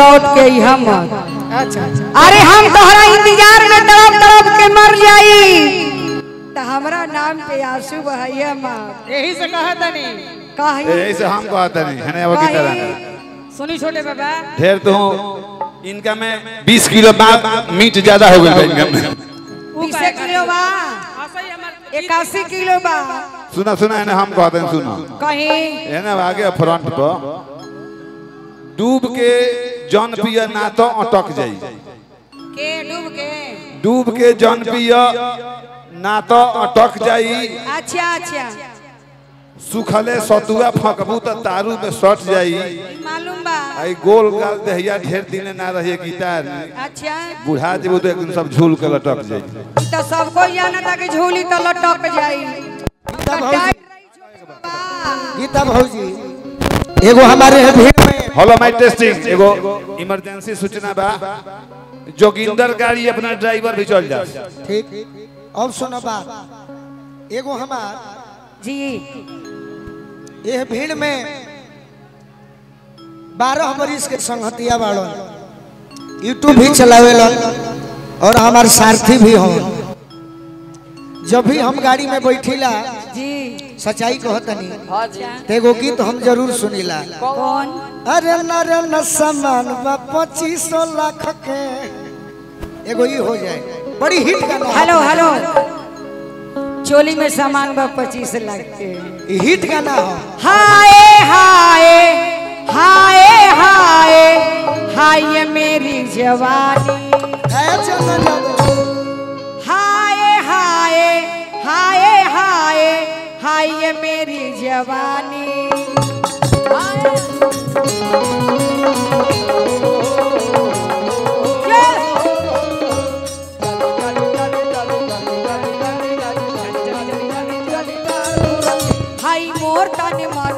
लौट के हम। अच्छा अच्छा। अरे हम तोहरा इंतज़ार में तड़प तड़प के मर जाई। तो हमरा नाम पे आँसू बहैया माँ। यही से कहा था नहीं कही ऐसे हम कहते नहीं है वो की तरह सुनी छोटे बाबा। ढेर तो इनका में 20 किलो बा- मीट ज़्यादा हो गई इनका में। बीस किलो बा। इक्यासी किलो बा। सुना सुना है ना हम कहते हैं सुना। कहीं है ना आगे फ्रंट पर। डूब के जन पिया ना तो अटक जाई। के डूब के? डूब के जन पिया ना तो अटक जाई। अच्छा अच्छा। सुखले सतुआ फकबू तो तारू में सट जाई। मालूम बा। आई गोल गाल दहिया ढेर दिन ना रही गिटार अच्छा। बुढ़ा जेबू तो एकदम सब झूल के लटक जाई। ई तो सबको जाना था कि झोली तो लटक जाई। गीता भौजी। एगो हमारे भीड़ में हेलो माय टेस्टिंग एगो इमरजेंसी सूचना बा जोगिंदर गाड़ी अपना ड्राइवर भी चल जा। ठीक। अब सुनो बात। एगो हमार जी। यह भीड़ में बारह बरिस के संगतिया बाड़न यूट्यूब भी चलावेलन और हमार सारथी भी हो जब भी हम गाड़ी में बैठिला सच्चाई कहतनी अच्छा तो एगो गीत हम ज़रूर सुनीला। कौन? अरे नर न समान बा पच्चीस लाख के। एगो ई हो जाए। बड़ी हिट गाना। Hello hello. चोली में सामान बा पच्चीस लाख के। हिट गाना हो। हाय हाय हाय हाय हाय मेरी जवानी। है चंदन हाय मेरी जवानी। हाय मोर तने मन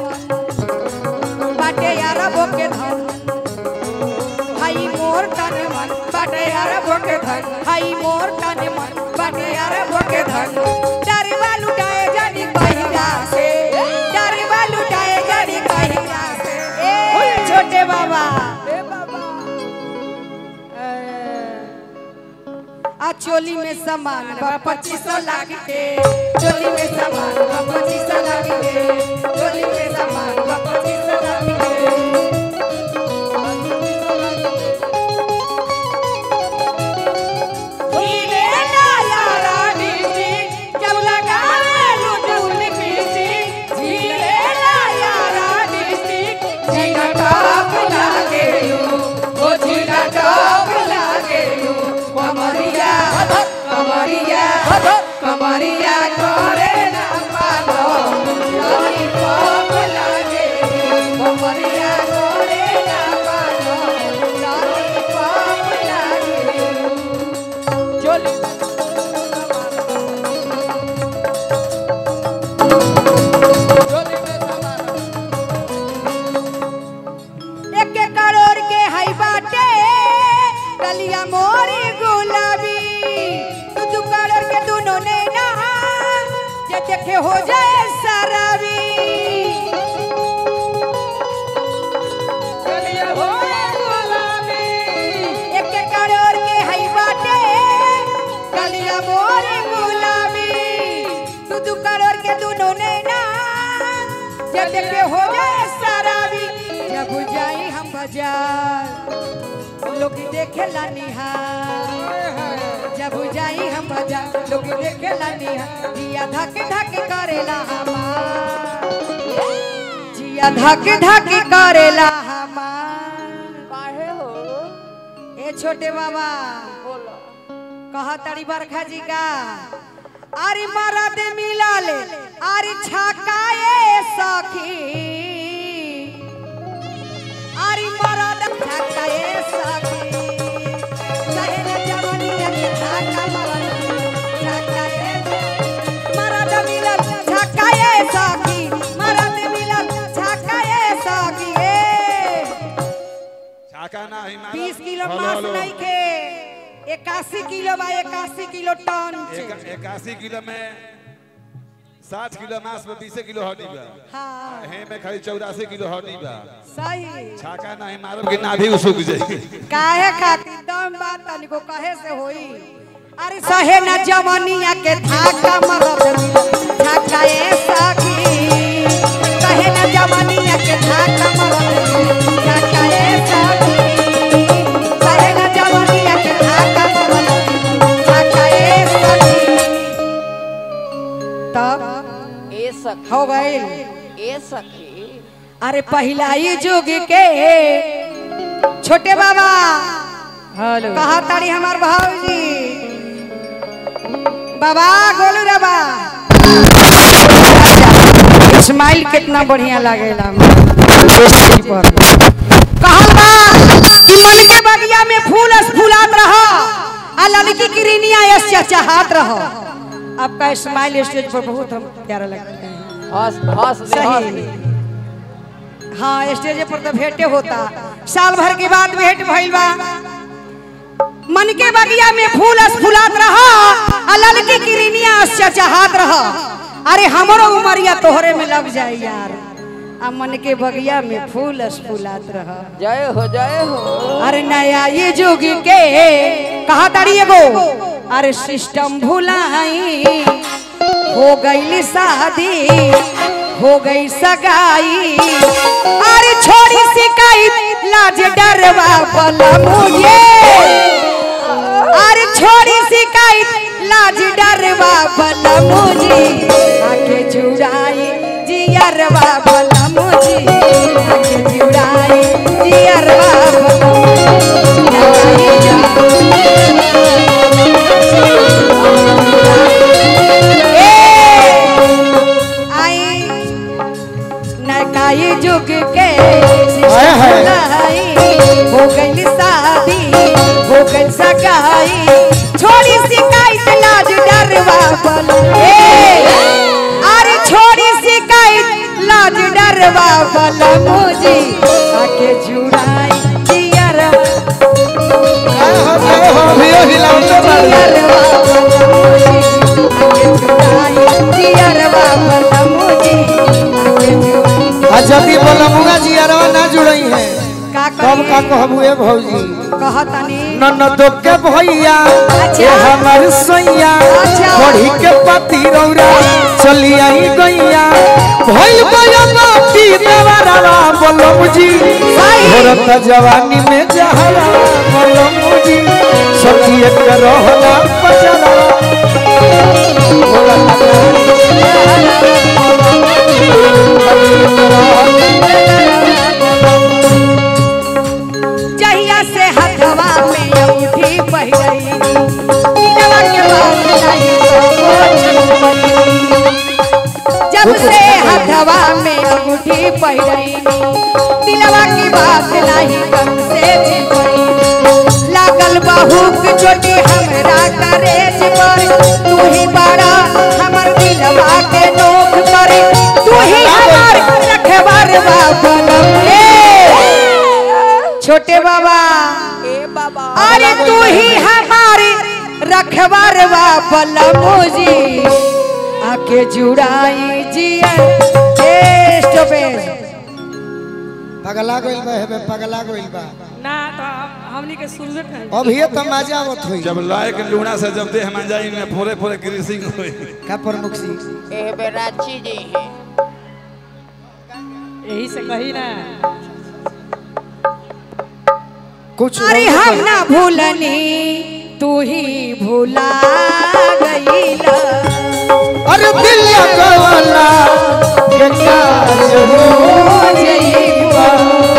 बाटे यार बोके धन। हाय मोर तने मन लुटाए बाबा। आ चोली में सामान पच्चीस लाख के चोली में सामान पच्चीस लाख के जब देखे हो जाए शराबी जब जाई हम बाज़ार लोग देखे ला निहार। जब जाई हम बाज़ार लोग देखे ला निहार। जिया धक धक करेला हमार। जिया धक धक करेला हमार। काहे हो। ए छोटे बाबा बोलो। कहा तारी बरखा जी का। अरे मरद मिला ले अरे छकाए सखी। अरे मरद छकाए सखी। ही। बीस किलो मांस नहीं के इक्यासी किलो बा इक्यासी किलो टन। इक्यासी किलो में साठ किलो मांस में बीसे किलो हड्डी बा। हाँ। हे में खाली चौरासी किलो हड्डी बा। सही। छाका नहीं मारब कि नाभि उसुक जाई। काहे खातिर दम बात तनिको कहे से होई? अरे सहे न जवनिया के धाका मरद धाका ए सखी। अरे पहला ही जुग के छोटे बाबा। हेलो। कहा ताड़ी हमार भाऊजी? बाबा गोलू रे बा स्माइल कितना बढ़िया लागेला स्टेज पर कहल बा कि मन के बगिया में फूल फूलात रहा आ लड़की की रिनिया चहचहात रहा। आपका स्माइल स्टेज पर बहुत हम प्यारा लगता है हंस हंस सही। हाँ स्टेज पर तो भेंटे होता। साल भर के बाद भेंट भइल बा। मन के बगिया में फूल फुलात रहा आ ललकी किरनिया चहचहात रहा। अरे हमरो उमरिया तोहरे में लग जाए यार। आ मन के बगिया में फूल फुलात रहा। जय हो जय हो। अरे नया ये जुग के कहा ताड़ी एगो। अरे सिस्टम भुलाई हो गई शादी, हो गई सगाई। अरे छोड़ी शिकायत लाज डरवा बला मुझे। अरे छोड़ी शिकायत लाज डरवा बला मुझे। आके जुड़ाई, जियरवा बला मुझे। मुझे आके जुड़ाई आ जदी बोलमुगा जी अरवा ना जुड़ई है। तब का करी भौजी? कहतनी। ननद के भैया अच्छा। ये हमर सैया। अच्छा। बढ़ी के पति रौरा। चली आई गैया। भइल बया बाती देवरवा बोलम जी भरत जवानी में जहरा जी सखी एक रहला से हथवा में दिलवा की बात नहीं से लागल हमरा तू ही बड़ा हमर दिलवा के तू ही हमर छोटे बाबा ए बाबा, अरे तू ही हमारी रखवारवा बलमोजी आके जुड़ाई जिया ए स्टॉपेज पगला गइल बा हेबे पगला गइल बा। ना तो हमनी के शुरू कर अभी तो मज़ा आवत होई। जब लाए के लूना से जब देह में जाई में फोरे फोरे ग्रीसिंग होई। का प्रमुख जी ए बेराची जी। हैं यही से कही ना। कुछ अरे हम ना भूलनी तू ही भूला गईला अरे दिल गवाला के का ज़रूर जईबा। दिल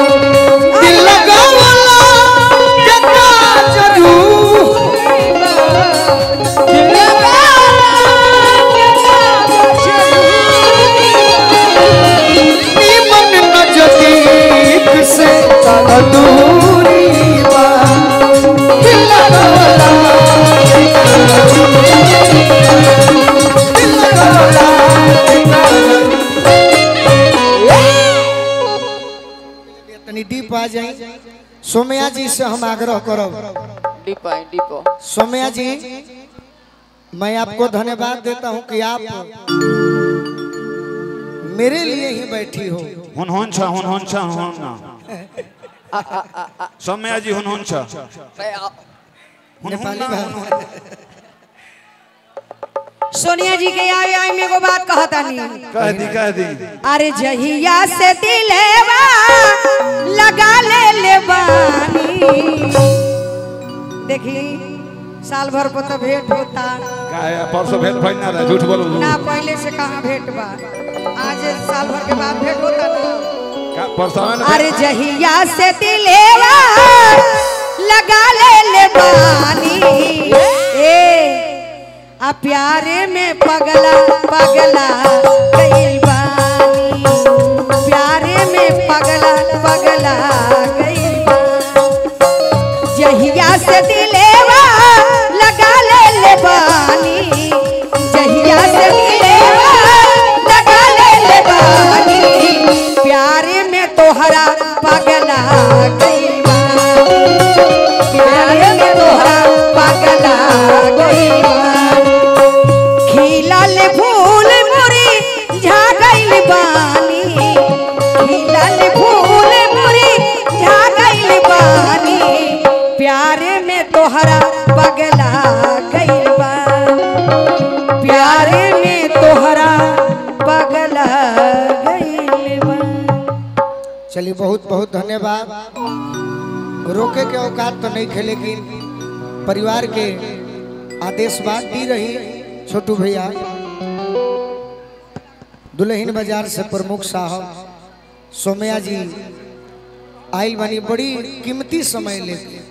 आ जाए सोमया जी से हम आग्रह करब। सोमया जी मैं आपको धन्यवाद देता हूँ कि आप मेरे लिए ही बैठी हो। हुन हुन छ हुन हुन छ हुन ना सौम्या जी हुन हुन छ। हुन हुन नेपाली भाषा। सोनिया जी के आए आए में एगो बात कहता नहीं। कह दी कह दी। अरे जहिया से दिलेवा लगा ले ले देखी साल भर पर तो भेंट होता। परसों भेंट भइल ना रहे, झूठ बोलो ना पहले से कहाँ भेंट बा? आज साल भर के बाद भेंट होता ना का परसों में अरे जहिया से दिलेवा लगा ले ले बानी। ए आ प्यारे में पगला पगला गई बानी। प्यारे में पगला पगला गई जहिया से दिलेवा लगा ले ले बानी। चलिए बहुत बहुत धन्यवाद। रोके के औकात तो नहीं खे लेकिन परिवार के आदेश बात दी रही, छोटू भैया। दुल्हीन बाज़ार से प्रमुख साहब सोमया जी, आयल बनी बड़ी कीमती समय लेके